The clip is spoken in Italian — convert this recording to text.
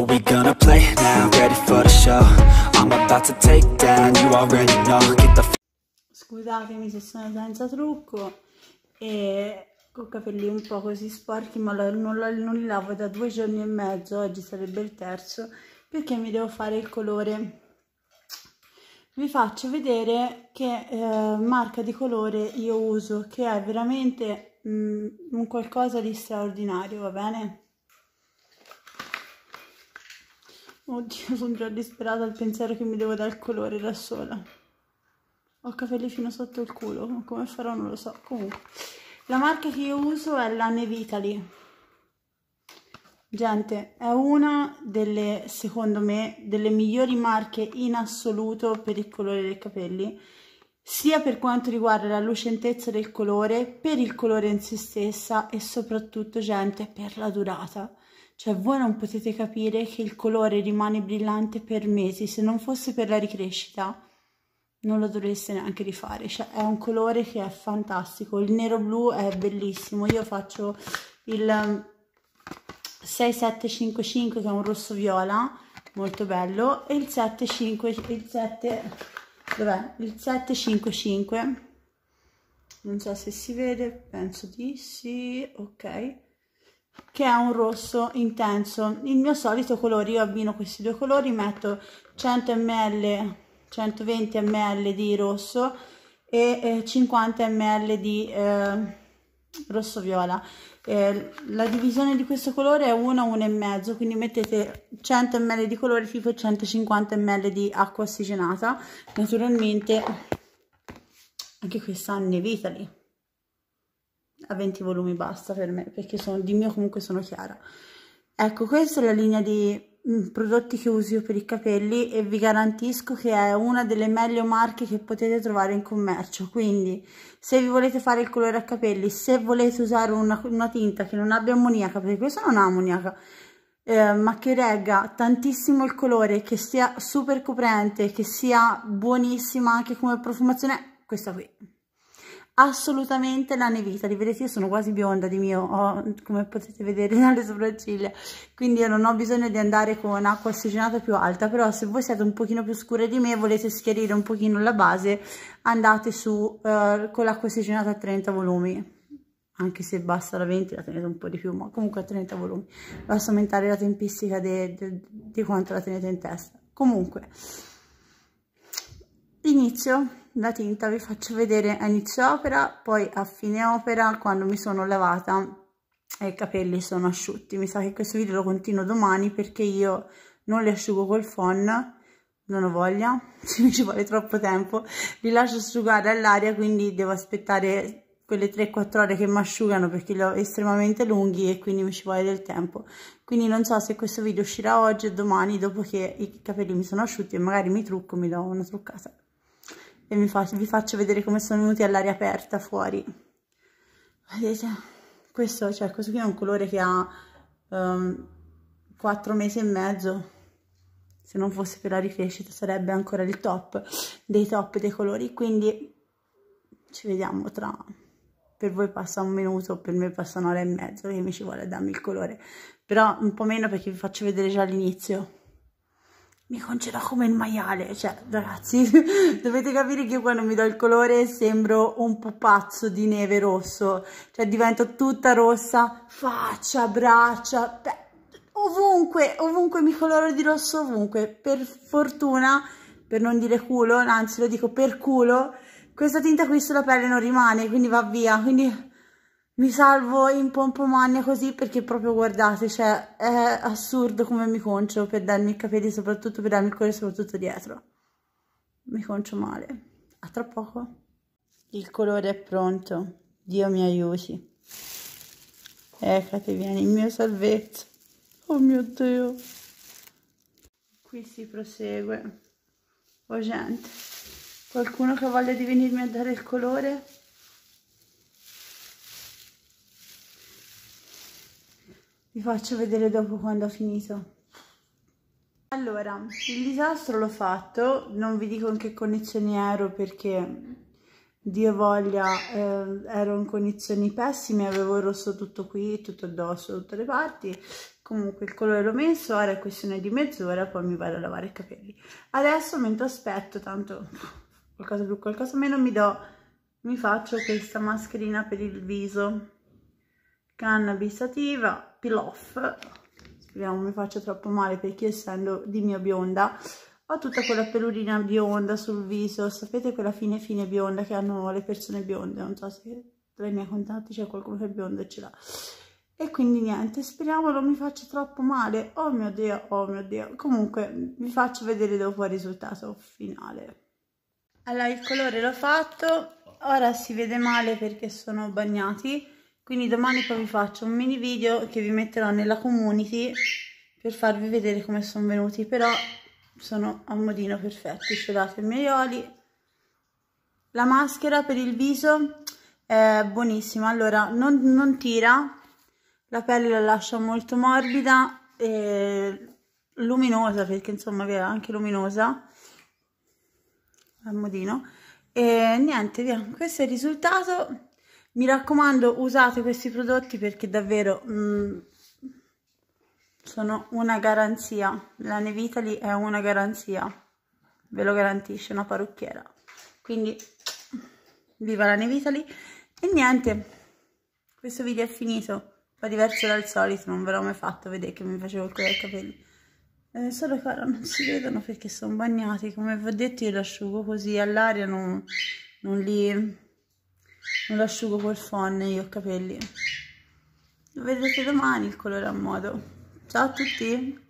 We gonna play now? Ready for the show? I'm about to take down, you already know. Get the Scusatemi se sono senza trucco e con capelli un po' così sporchi, ma non, non li lavo da due giorni e mezzo, oggi sarebbe il terzo, perché mi devo fare il colore. Vi faccio vedere che eh, marca di colore io uso, che è veramente mh, mm, un qualcosa di straordinario, va bene? Oddio, sono già disperata al pensiero che mi devo dare il colore da sola. Ho capelli fino sotto il culo, come farò non lo so. Comunque, la marca che io uso è la Nevitali. Gente, è una delle, secondo me, delle migliori marche in assoluto per il colore dei capelli, sia per quanto riguarda la lucentezza del colore, per il colore in se stessa e soprattutto, gente, per la durata. Cioè voi non potete capire che il colore rimane brillante per mesi, se non fosse per la ricrescita non lo dovreste neanche rifare, cioè è un colore che è fantastico, il nero blu è bellissimo, io faccio il 6755 che è un rosso viola, molto bello, e il 75, il 7, dov'è? Il 755, non so se si vede, penso di sì, ok, che è un rosso intenso. Il mio solito colore, io abbino questi due colori, metto 100 ml, 120 ml di rosso e eh, 50 ml di eh, rosso viola. Eh, la divisione di questo colore è 1 1 e mezzo quindi mettete 100 ml di colore tipo 150 ml di acqua ossigenata naturalmente anche questa Nevitali a 20 volumi basta per me perché sono, di mio comunque sono chiara. Ecco questa è la linea di mm, prodotti che uso per i capelli e vi garantisco che è una delle meglio marche che potete trovare in commercio. Quindi se vi volete fare il colore a capelli se volete usare una, una tinta che non abbia ammoniaca perché questa non ha ammoniaca eh, ma che regga tantissimo il colore che sia super coprente che sia buonissima anche come profumazione questa qui assolutamente la nevita. Di vedete io sono quasi bionda di mio oh, come potete vedere dalle sopracciglia. Quindi io non ho bisogno di andare con acqua ossigenata più alta però se voi siete un pochino più scure di me e volete schiarire un pochino la base andate su uh, con l'acqua ossigenata a 30 volumi. Anche se basta la 20 la tenete un po' di più ma comunque a 30 volumi. Basta aumentare la tempistica di quanto la tenete in testa. Comunque inizio la tinta vi faccio vedere a inizio opera poi a fine opera quando mi sono lavata e i capelli sono asciutti. Mi sa che questo video lo continuo domani perché io non li asciugo col phon non ho voglia mi ci vuole troppo tempo. Li lascio asciugare all'aria quindi devo aspettare quelle 3-4 ore che mi asciugano perché li ho estremamente lunghi e quindi mi ci vuole del tempo. Quindi non so se questo video uscirà oggi o domani dopo che i capelli mi sono asciutti e magari mi trucco mi do una truccata e faccio, vi faccio vedere come sono venuti all'aria aperta fuori. Vedete questo, cioè, questo qui è un colore che ha um, 4 mesi e mezzo. Se non fosse per la ricrescita sarebbe ancora il top dei top dei colori. Quindi ci vediamo tra per voi passa un minuto per me passa un'ora e mezzo che mi ci vuole darmi il colore. Però un po' meno perché vi faccio vedere già l'inizio mi congela come il maiale, cioè ragazzi dovete capire che io quando mi do il colore sembro un pupazzo di neve rosso, cioè divento tutta rossa, faccia, braccia, beh, ovunque, ovunque mi coloro di rosso ovunque, per fortuna, per non dire culo, anzi lo dico per culo, questa tinta qui sulla pelle non rimane, quindi va via, quindi mi salvo in pompomania così perché proprio guardate, cioè è assurdo come mi concio per darmi i capelli, soprattutto per darmi il colore, soprattutto dietro. Mi concio male. A tra poco. Il colore è pronto. Dio mi aiuti. Eccate, vieni, il mio salvezzo. Oh mio Dio. Qui si prosegue. Oh gente, qualcuno che voglia di venirmi a dare il colore? Vi faccio vedere dopo quando ho finito. Allora il disastro l'ho fatto non vi dico in che condizioni ero perché Dio voglia eh, ero in condizioni pessime avevo rosso tutto qui tutto addosso tutte le parti. Comunque il colore l'ho messo ora è questione di mezz'ora poi mi vado a lavare i capelli. Adesso mentre aspetto tanto qualcosa più qualcosa meno mi do mi faccio questa mascherina per il viso. Cannabis sativa peel off speriamo non mi faccia troppo male perché essendo di mia bionda ho tutta quella pelurina bionda sul viso sapete quella fine fine bionda che hanno le persone bionde non so se tra i miei contatti c'è qualcuno che è biondo e ce l'ha e quindi niente, speriamo non mi faccia troppo male. Oh mio Dio, oh mio Dio. Comunque vi faccio vedere dopo il risultato finale. Allora il colore l'ho fatto, ora si vede male perché sono bagnati, quindi domani poi vi faccio un mini video che vi metterò nella community per farvi vedere come sono venuti, però sono a modino perfetti, scusate i miei oli. La maschera per il viso è buonissima, allora non, non tira, la pelle la lascia molto morbida e luminosa perché insomma è anche luminosa al modino e niente via questo è il risultato mi raccomando usate questi prodotti perché davvero mm, sono una garanzia. La Nevitali è una garanzia. Ve lo garantisce una parrucchiera. Quindi viva la Nevitali. E niente questo video è finito. Fa diverso dal solito, non ve l'ho mai fatto vedere che mi facevo il colore ai capelli. Eh, solo che ora non si vedono perché sono bagnati, come vi ho detto io li asciugo così all'aria, non, non li non li asciugo col phon io i capelli. Lo vedrete domani il colore a modo. Ciao a tutti!